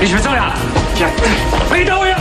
你是不是走了？没到呀！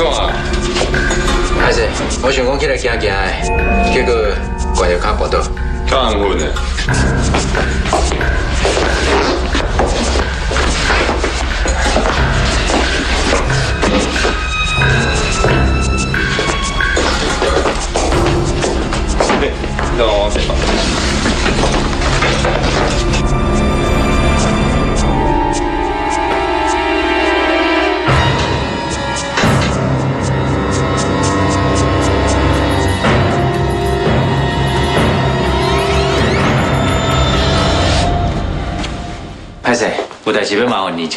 我啊，还是我想讲起来行行的，结果怪着脚滑倒。干混的。谁？有代志要麻烦你一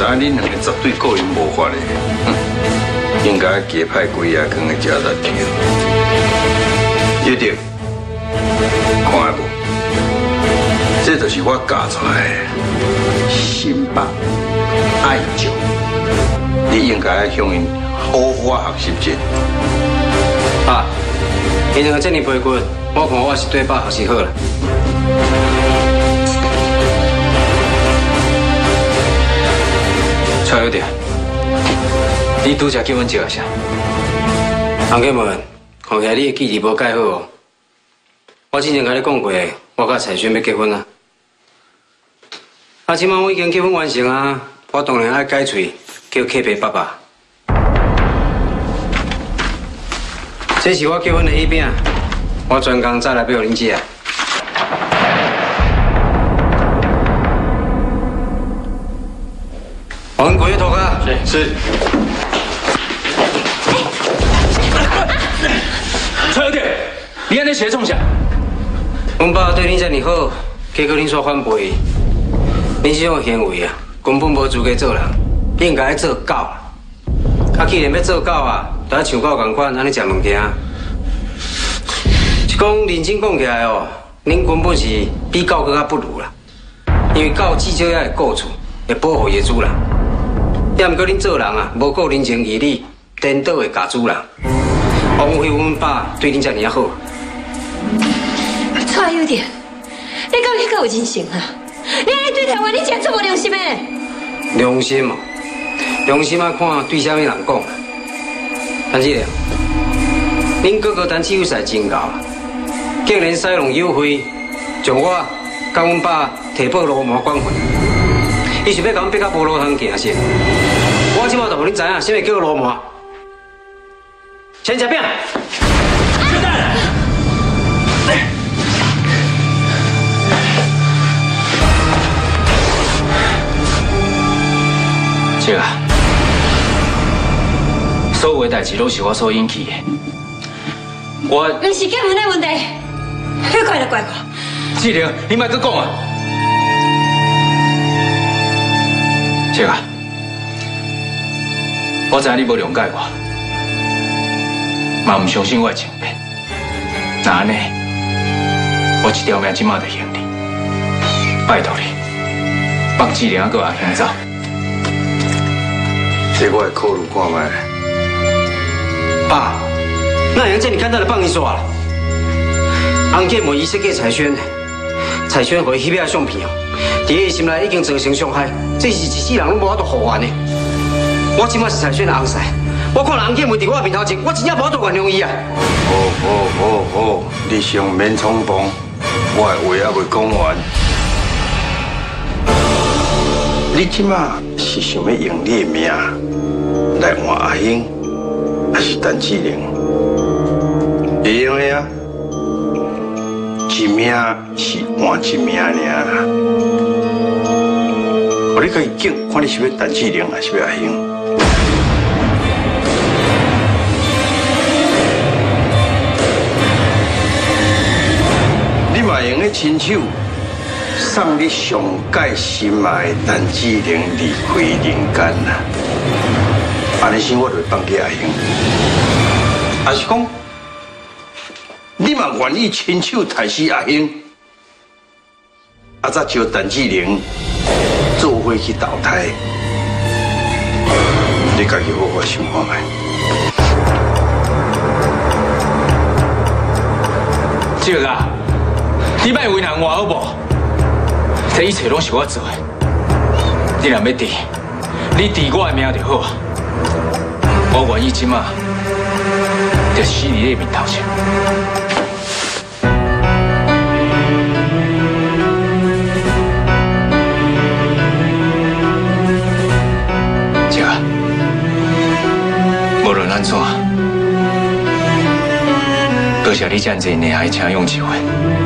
知影恁两个绝对个人无法的，应该加派几下扛的食得着。一定，看下无？这就是我教出来的心法爱情，你应该向因好好学习者。啊，你两个这么陪滚，我看我是对爸学习好了。蔡有点，你拄则结婚照啥？红姐们，看起来你的记忆无改好哦。我之前甲你讲过，我甲彩萱要结婚啊。啊，即摆我已经结婚完成啊，我当然爱改喙叫客爸爸爸。这是我结婚的喜饼，我专工再来要恁食。是。蔡有点，你安尼写创啥？阮爸对恁遮尼好，结果恁煞反背，恁这种行为啊，根本无资格做人，应该做狗。啊，既然要做狗啊，就要像狗共款，安尼食物件。是讲认真讲起来哦，恁根本是比狗更加不如啦。因为狗至少也会顾厝，会保护伊的主人。也毋过恁做人啊，无顾人情义理，颠倒会家主人。枉费阮爸对恁遮尔好。蔡有点，你到底够有人性啊？你安尼对台湾，你真出无良心的！良心嘛，良心啊，看对啥物人讲。谭志良，恁哥哥谈起有赛真牛，竟然使用优惠，将我甲阮爸提报罗马管会，伊是要甲阮逼到无路通行是？我即马就互恁知影，什么叫罗马。先食饼。这个，所有的代志都是我所引起的。我不是结婚的问题，你怪就怪我。志玲，你莫再讲啊！这个，我知影你无谅解我，嘛唔相信我的情变，那安尼，我一条命即马就还你，拜托你，放志玲个阿兄走。这我会考虑看卖。爸，那杨姐你看到了放你耍了。案件问伊设计彩轩，彩轩回翕遐相片哦，伫伊心内已经造成伤害，这是一世人拢无法度复原的。我今晚是彩轩的翁婿，我看案件问伫我面头前，我真正无法度原谅伊啊！好好好好，你先免冲动，我的话还未讲完。你即马是想要用你的命来换阿英，还是陈志玲？会用的啊，一命是换一命尔。我你可以拣，看你是要陈志玲还是要阿英。你嘛用个亲手送你上界心爱的陈志玲离开人间啦！安尼先我就放弃阿英，还是讲愿意亲手杀死阿英，啊再招陈志玲做伙去投胎？你家己好好想看卖。这个啊，你莫为难我好不好？这一切拢是我做的。你若要治，你治我的命就好。我愿意今晚就死你的面头前。安怎，多谢你这样子你还请用一回。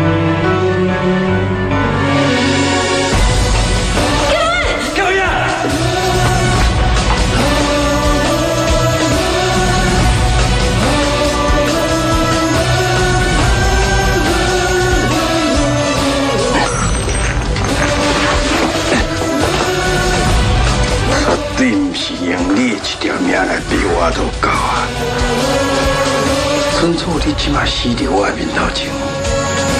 即马死伫我面头前，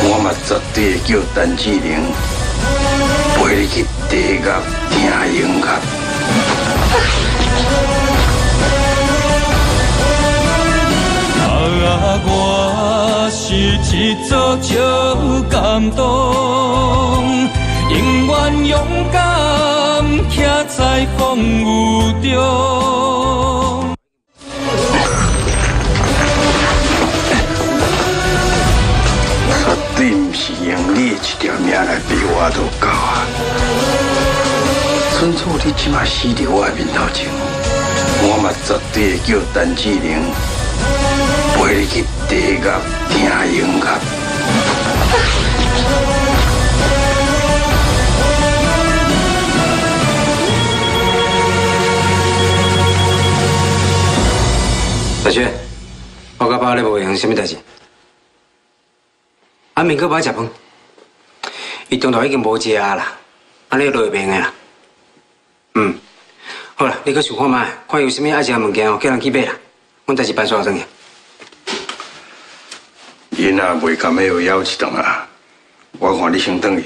我嘛绝对叫陈志玲陪你去地狱听音乐。啊，我是一座少感动，永远勇敢徛在风雨中。命来比我都高啊！纯粹你即马死伫我面头前，我嘛绝对叫陈志玲陪你去地狱听音乐。大轩，我甲爸咧无用，什么代志？啊，明哥爸食饭，伊中途已经无食啊啦，安尼落病的啦。嗯，好啦，你去想看卖，看有啥物爱食的物件哦，叫人去买啦。阮代志办煞转去。因若袂甘要枵一顿啊，我看你先转去，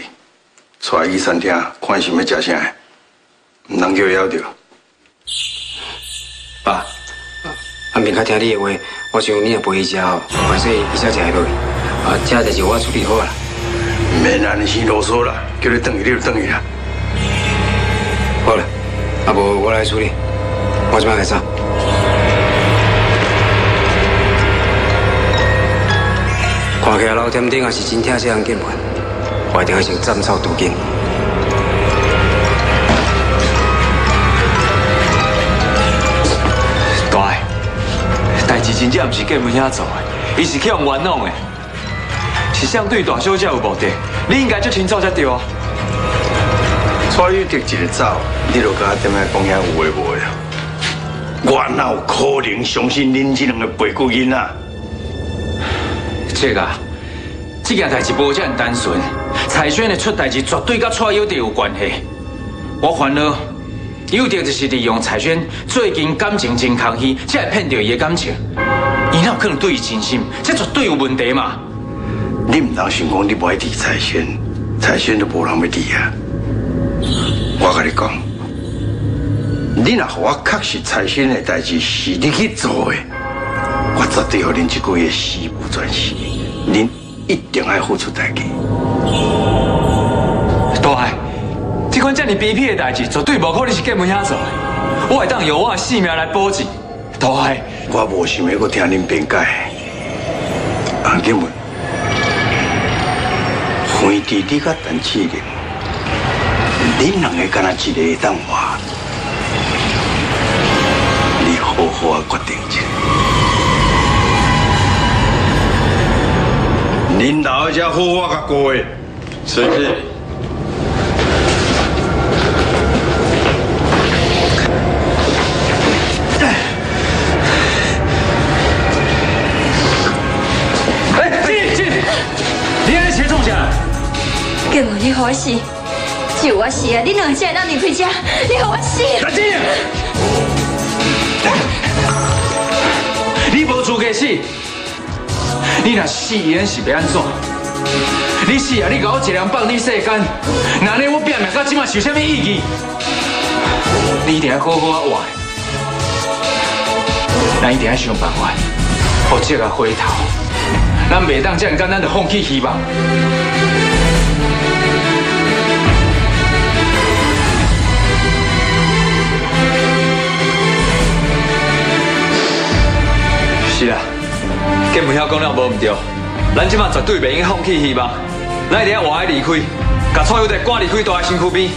带去餐厅看想要食啥的，毋通叫枵着。爸，啊，明较听你的话，我想你若陪伊食吼，还是伊才食会落去。啊，这代志我处理好啊啦。免安尼先啰嗦啦，叫你转去你就转去啦。好了，啊无我来处理，我即摆来走。看起来老天顶也是真疼这样键盘，我一定要先斩草除根。大，代志真正不是建文遐做的，伊是去用玩弄的，是相对大小姐有目的，你应该就清楚才对啊。蔡玉德一日走，你就甲我点来讲遐有诶无诶啊？我哪有可能相信恁这两个白骨囡仔？这个，这件代志无这样单纯，彩轩的出代志绝对甲蔡有德有关系。我烦恼，有德就是利用彩轩最近感情真空虚，才会骗到伊的感情。伊哪有可能对伊真心？这绝对有问题嘛！你唔当想讲你不爱提财选，财选都无人要提啊！我跟你讲，你若互我确实财选的代志是你去做的，我绝对互恁这个月死无全尸，恁一定要付出代价。大海，这款这么卑鄙的代志，绝对无可能是建文遐做的。我会当用我的性命来保证。大海，我无想要搁听恁辩解。文，飞弟你甲陈启玲，恁两个敢若一个会当话，你好好啊决定一下。恁老人家好好甲过的，是是。我死，就我死啊！你两只让离开家，你好死！大姐，你无资格死，你若死，演是要安怎？你死啊！你给我一人放你世间，那呢我拼命到即马是有啥物意义？你一定要好好啊活，咱一定要想办法，互这个回头，咱袂当这样简单就放弃希望。是啦，根本遐讲了无毋对，咱即马绝对袂用放弃希望，咱一定要活爱离开，甲蔡友德赶离开大家身躯边。